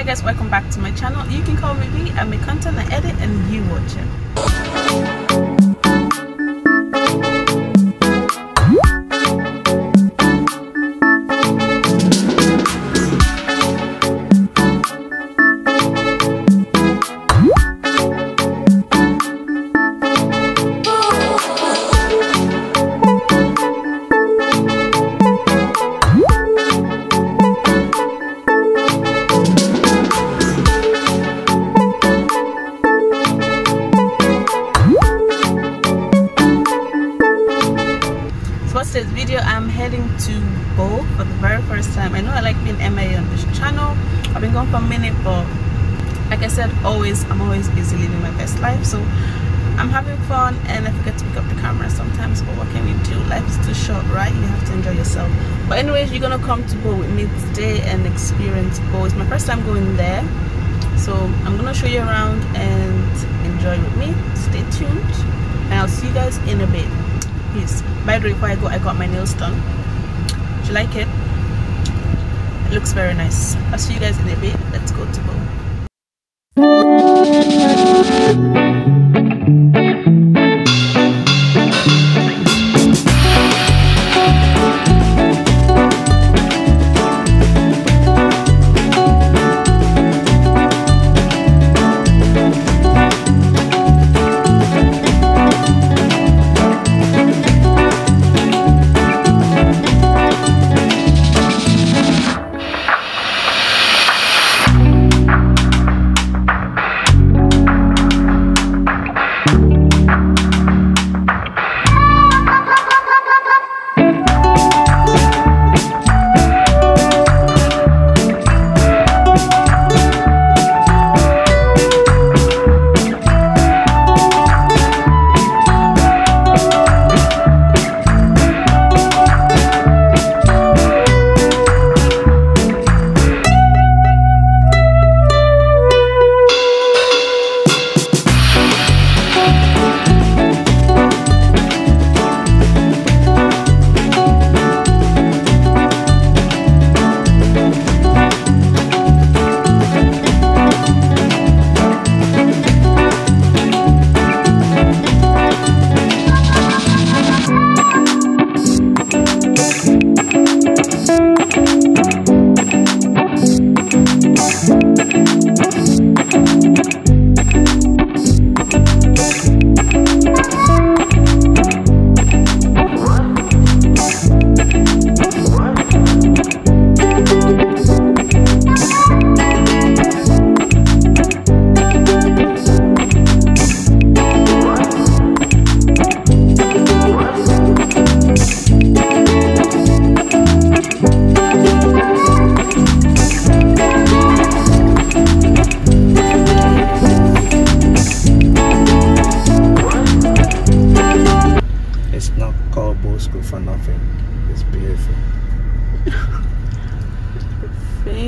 hi guys welcome back to my channel. You can call me B i make content i edit and you watch it video to Bo for the very first time. I know i like being MA on this channel. I've been gone for a minute but like i said always i'm always busy living my best life. So i'm having fun and i forget to pick up the camera sometimes but what can we do? Life is too short right? You have to enjoy yourself. But anyways you're gonna come to Bo with me today and experience Bo it's my first time going there so i'm gonna show you around and enjoy with me. Stay tuned and i'll see you guys in a bit peace by the way before i go i got my nails done. Do you like it? It looks very nice. I'll see you guys in a bit. Let's go to go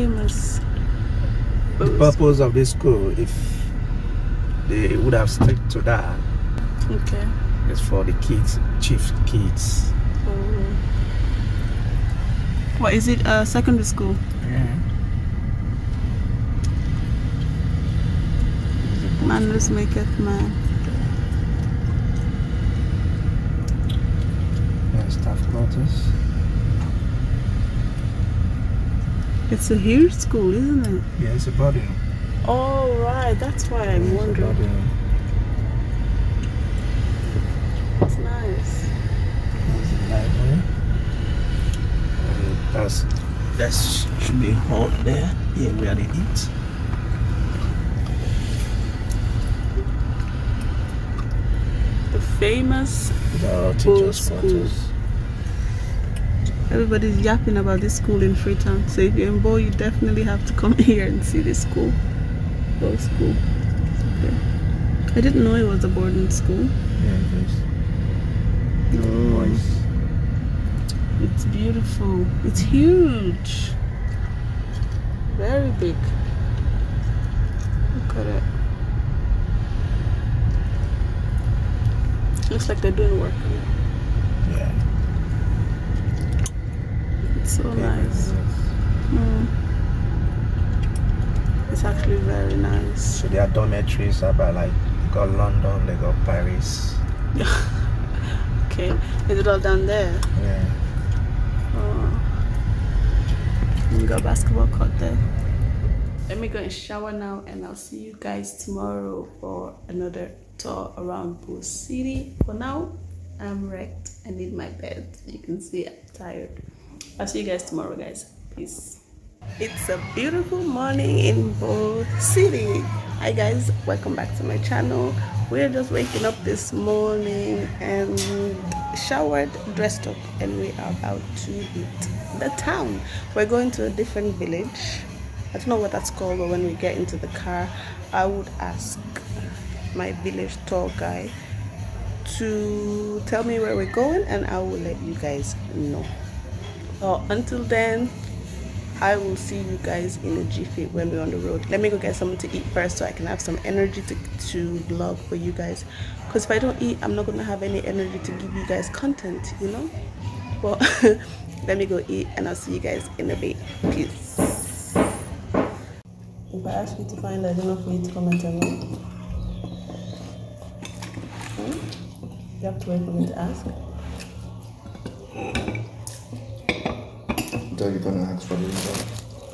famous The purpose of this school, if they would have stuck to that, okay is for the kids, chief kids. oh. what is it a secondary school Yeah. manners maketh man Yeah, staff quarters. It's a huge school isn't it Yeah, it's a boarding. oh right that's why i'm It's wondering it's nice the library. Eh? Uh, that's that should be hall there. Here where they eat. the famous The teachers' School. quarters. Everybody's yapping about this school in Freetown. So if you're in Bo, you definitely have to come here and see this school. Bo School. Okay. I didn't know it was a boarding school. Yeah, it is. Oh, Boys. it's beautiful. It's huge. Very big. Look at it. Looks like they're doing work on it. Yeah. It's so nice. Mm. It's actually very nice. So their dormitories are about like they got London, they got Paris. okay, is it all down there? Yeah. Oh. We got basketball court there. Let me go and shower now and I'll see you guys tomorrow for another tour around Bo City. For now, I'm wrecked. I need my bed. You can see I'm tired. I'll see you guys tomorrow, guys. Peace. It's a beautiful morning in Bo City. Hi guys, welcome back to my channel. We're just waking up this morning and showered, dressed up, and we are about to hit the town. We're going to a different village. I don't know what that's called, but when we get into the car, I would ask my village tour guy to tell me where we're going and I will let you guys know. Oh, until then, I will see you guys in a jiffy when we're on the road. Let me go get something to eat first so I can have some energy to, to vlog for you guys. Because if I don't eat, I'm not going to have any energy to give you guys content, you know? Well, let me go eat and I'll see you guys in a bit. Peace. If I ask you to find that enough for you to comment on it, hmm? you have to wait for me to ask. So you're gonna ask for the result.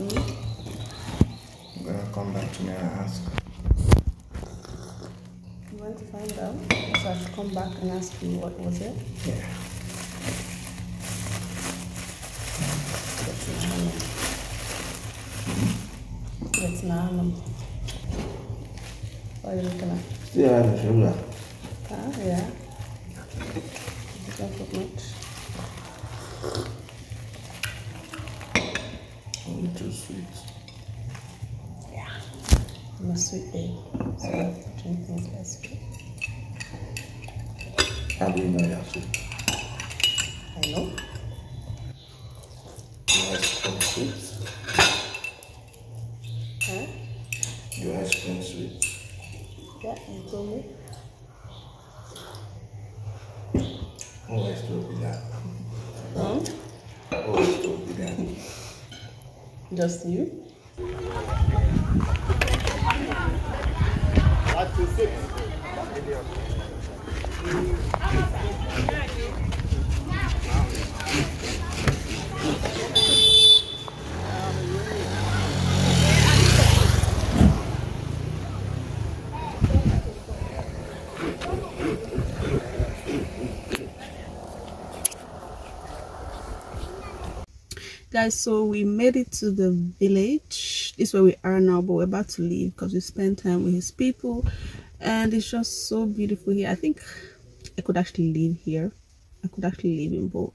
Mm-hmm. You're gonna come back to me and ask. You want to find out? So I should come back and ask you what was it? Yeah. It's not. What are you looking at? Yeah, the sugar. Ah, yeah. Don't put much. Sweet. Yeah. I'm a sweet babe, so I drink things less sweet. How do you know you're sweet? I know. Your ice cream sweet. Huh? Your ice cream sweet. Yeah, you told me. Always told me that. Hmm? Always told me that. Just you? Guys so we made it to the village. This is where we are now but we're about to leave because we spent time with his people. And it's just so beautiful here. I think i could actually live here. I could actually live in Bo.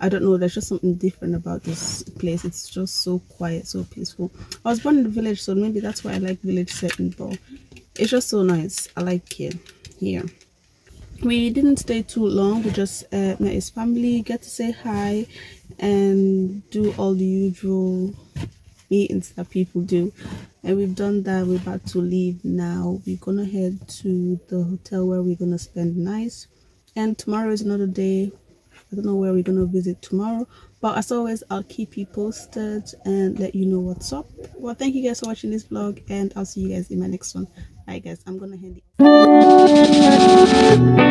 I don't know there's just something different about this place. It's just so quiet so peaceful. I was born in the village so maybe that's why i like village setting but it's just so nice. I like it here we didn't stay too long. We just uh, met his family get to say hi and do all the usual meetings that people do. And we've done that. We're about to leave now. We're gonna head to the hotel where we're gonna spend the night. And tomorrow is another day. I don't know where we're gonna visit tomorrow but as always i'll keep you posted and let you know what's up. Well thank you guys for watching this vlog and i'll see you guys in my next one. Bye guys. I'm gonna hand it